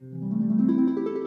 うん。